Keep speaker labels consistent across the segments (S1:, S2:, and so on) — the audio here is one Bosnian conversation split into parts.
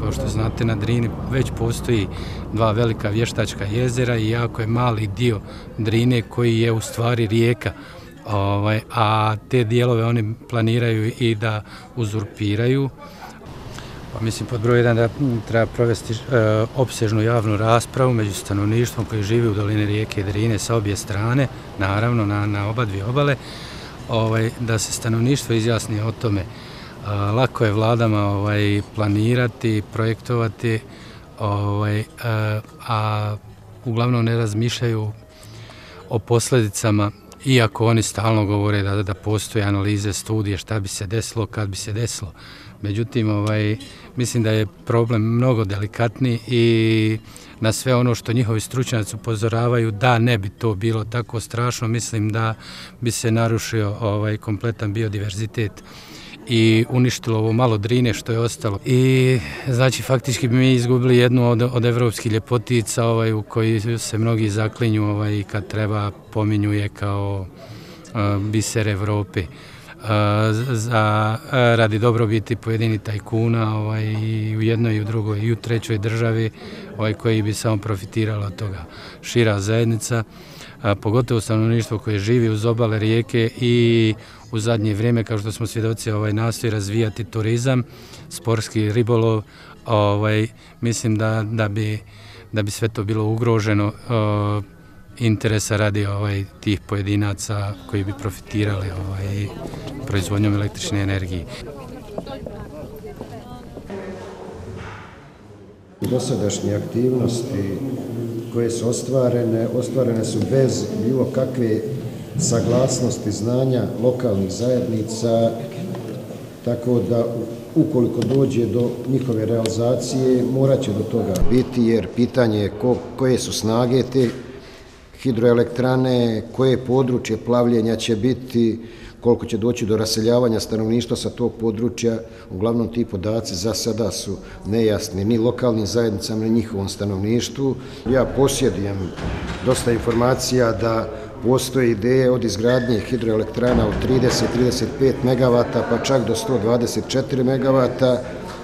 S1: Kao što znate, na Drini već postoji dva velika vještačka jezera i jako je mali dio Drine koji je u stvari rijeka. Ovaj, a te dijelove oni planiraju i da uzurpiraju. Pa mislim, pod broj jedan da treba provesti e, opsežnu javnu raspravu među stanovništvom koji živi u dolini rijeke Drine sa obje strane, naravno na, na oba dvije obale, ovaj, da se stanovništvo izjasni o tome. A, lako je vladama ovaj, planirati, projektovati, ovaj, a, a uglavnom ne razmišljaju o posljedicama iako oni stalno govore da, da postoje analize, studije, šta bi se desilo, kad bi se desilo. Međutim, ovaj, mislim da je problem mnogo delikatni i na sve ono što njihovi stručnjaci upozoravaju da ne bi to bilo tako strašno, mislim da bi se narušio ovaj kompletan biodiverzitet i uništilo ovo malo drine što je ostalo. I znači faktički bi mi izgubili jednu od, od evropskih ljepotica ovaj, u koji se mnogi zaklinju ovaj, kad treba pominjuje kao uh, biser Evrope Eh, za eh, radi dobrobiti pojedini tajkuna ovaj, i u jednoj i u drugoj i u trećoj državi ovaj, koji bi samo profitiralo od toga. Šira zajednica, a, pogotovo stanovništvo koje živi uz obale rijeke i u zadnje vrijeme, kao što smo svjedoci, ovaj, nastoji razvijati turizam, sportski ribolov, ovaj, mislim da, da, bi, da bi sve to bilo ugroženo interesa radi ovaj tih pojedinaca koji bi profitirali ovaj proizvodnjom električne energije.
S2: Dosadašnje aktivnosti koje su ostvarene, ostvarene su bez bilo kakve saglasnosti znanja lokalnih zajednica, tako da ukoliko dođe do njihove realizacije, morat će do toga biti, jer pitanje je ko, koje su snage te hidroelektrane, koje područje plavljenja će biti, koliko će doći do raseljavanja stanovništva sa tog područja, uglavnom ti podaci za sada su nejasni ni lokalnim zajednicama, ni njihovom stanovništvu. Ja posjedujem dosta informacija da postoje ideje od izgradnje hidroelektrana od 30-35 MW pa čak do 124 MW.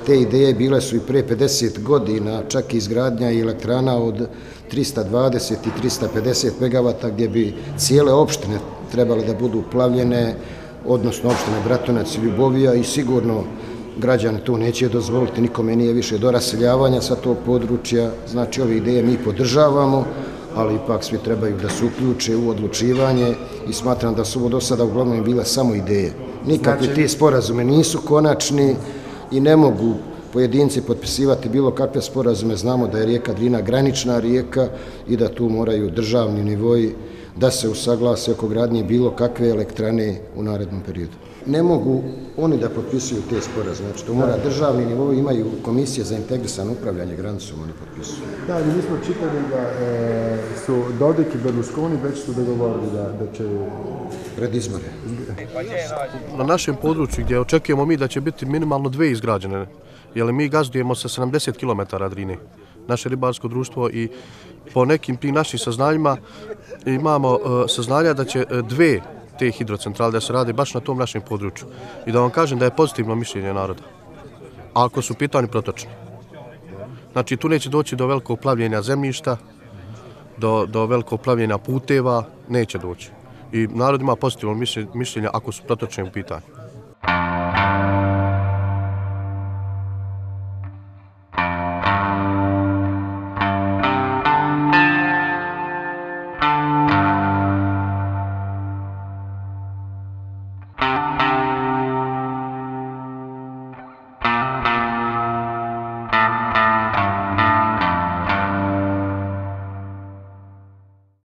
S2: Te ideje bile su i pre 50 godina, čak i izgradnja i elektrana od 320 i 350 MW gdje bi cijele opštine trebale da budu uplavljene, odnosno opštine Bratonac i Ljubovija i sigurno građane to neće dozvoliti, nikome nije više do raseljavanja sa tog područja, znači ove ideje mi podržavamo, ali ipak svi trebaju da se uključe u odlučivanje i smatram da su ovo do sada uglavnom bile samo ideje. Nikakvi znači... ti sporazume nisu konačni i ne mogu pojedinci potpisivati bilo kakve sporazume. Znamo da je rijeka Drina granična rijeka i da tu moraju državni nivoji da se usaglase oko gradnje bilo kakve elektrane u narednom periodu. Ne mogu oni da potpisuju te sporazume, znači to mora državni nivoj, imaju komisije za integrisano upravljanje granicom, oni potpisuju.
S3: Da, ali mi smo čitali da e, su Dodik i Berlusconi već su dogovorili da, da će...
S2: Pred izmore.
S4: Na našem području gdje očekujemo mi da će biti minimalno dve izgrađene, jer mi gazdujemo sa 70 km Drine, naše ribarsko društvo i po nekim tim našim saznanjima imamo uh, saznanja da će uh, dve te hidrocentrale da se rade baš na tom našem području. I da vam kažem da je pozitivno mišljenje naroda. Ako su pitani protočni. Znači tu neće doći do velikog plavljenja zemljišta, do, do velikog plavljenja puteva, neće doći. I narod ima pozitivno mišljenje ako su protočni u pitanju.